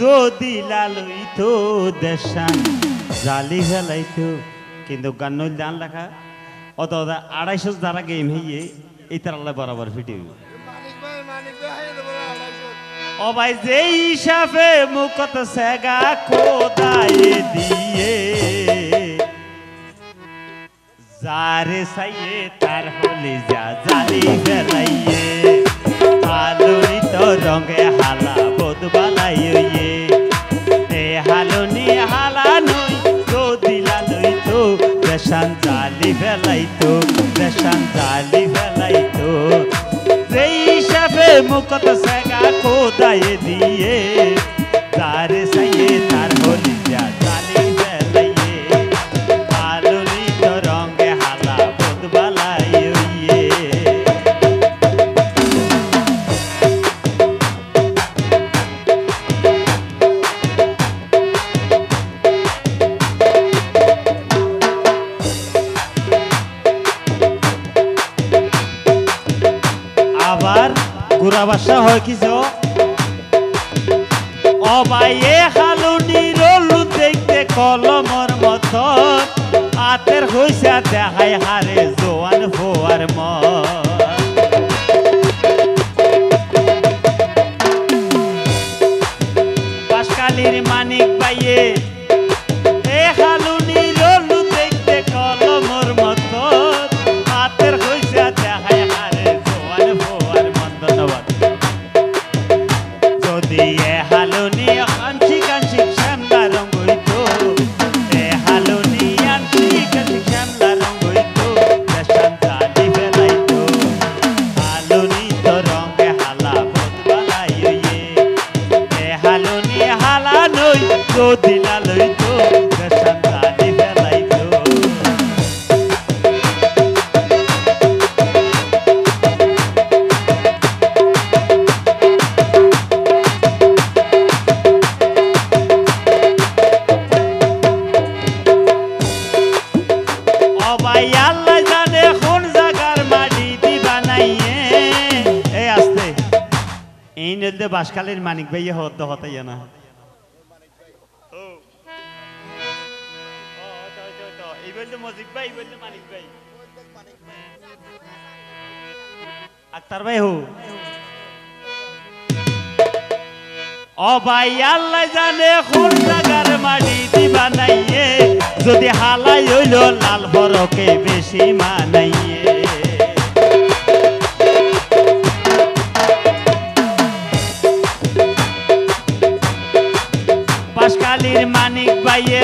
যদি লালইতো দেশান, জালি ফেলাইতো কিন্তু গান নইল দান লেখা অত আড়াইশো যারা গেম হইয়ে, এই তার আল্লাহ বরাবর ফিটে মানিক ভাই যে হিসাবে মুখত সেগা খোদায়ে দিয়ে, যারে সাইয়ে তার হলি যা জালি ফেলাইয়ে আলোই তো রঙে হালা বোধ বালাইয়ে। দেশান জালি ফেলাইতো দেশান জালি ফেলাইতো। যেই হিসাবে মুখত সেগা কোদায় দিয়ে। আবার গুড়া বাসা হয় কি অবাইয়ে হালুনি রলু দেখতে কলমর মতন আতের হইসা দেখায় হারে জোয়ান হওয়ার মন তো দিলা লইতো জায়গার মাটি দিবা নাইয়ে এই আসতে। এই নদীতে বাসকালের মানিক ভাইয়ে হতে হতে না। আক্তার ভাই হো। অবাই আল্লাহ জানে মাটি দিবা নাইয়ে। যদি হালাই হইল, লাল বরকে বেশি মানাইয়ে।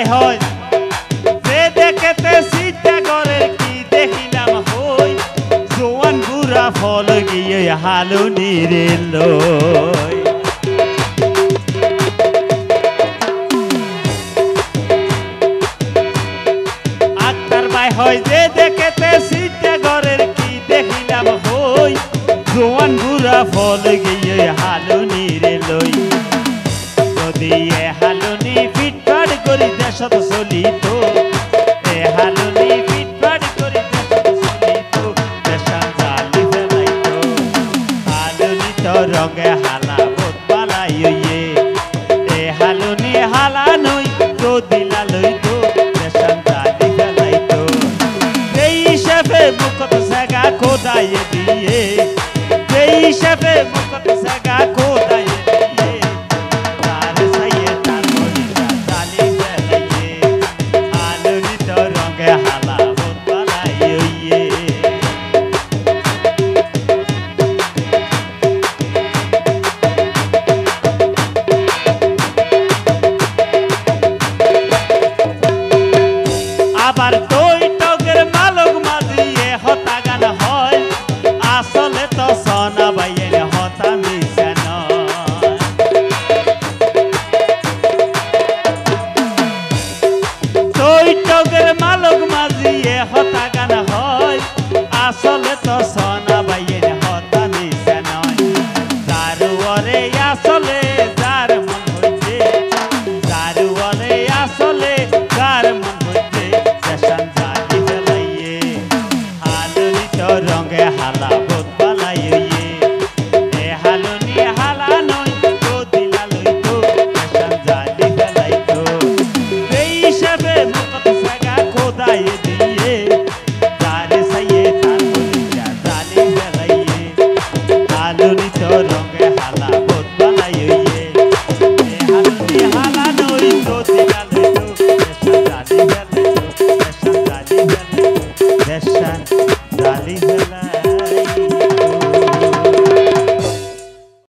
আত্মার হয়। যে দেখেতে সিটা করে কি দেখিলাম হই? জোয়ান বুড়া ফল গিয়ে হালু নিরে লই আত্মার বাই হয়, যে দেখেতে সিটা ঘরের কি দেখিলাম হই? জোয়ান বুড়া ফল গিয়ে হালু নিরে লই যদি ফিটফাট করি দেশত চলিত। এ হালুনি ফিটফাট করি, দেশত চলিত। দেশান জালি ফেলাইত হালুনি তো রঙে হালা বোধ পালাইয়ে এ হালুনি হালা নই তো দিলা লইত। দেশান জালি ফেলাইত এই হিসাবে মুখত সেগা খোদাইয়ে দিয়ে আবার তৈ টগের মালক মাঝিয়ে হতা গান হয়। আসলে তো সোনা বাইয়ের হতা মিশে তৈ টগের মালক মাঝিয়ে হতা গান হয়। আসলে তো সোনা বাইয়ের হতা মিশে নয়। দারুয়ারে আসলে রঙে হালাবো।